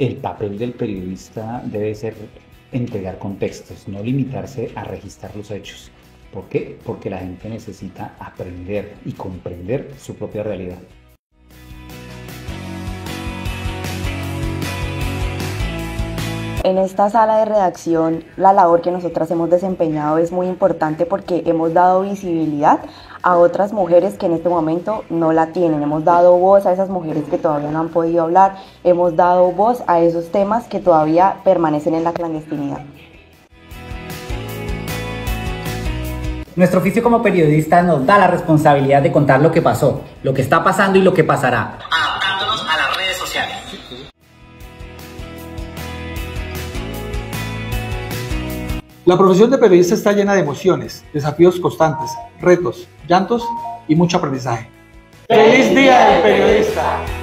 el papel del periodista debe ser entregar contextos, no limitarse a registrar los hechos. ¿Por qué? Porque la gente necesita aprender y comprender su propia realidad. En esta sala de redacción, la labor que nosotras hemos desempeñado es muy importante porque hemos dado visibilidad a otras mujeres que en este momento no la tienen. Hemos dado voz a esas mujeres que todavía no han podido hablar, hemos dado voz a esos temas que todavía permanecen en la clandestinidad. Nuestro oficio como periodista nos da la responsabilidad de contar lo que pasó, lo que está pasando y lo que pasará. Adaptándonos a las redes sociales. La profesión de periodista está llena de emociones, desafíos constantes, retos, llantos y mucho aprendizaje. ¡Feliz Día del Periodista!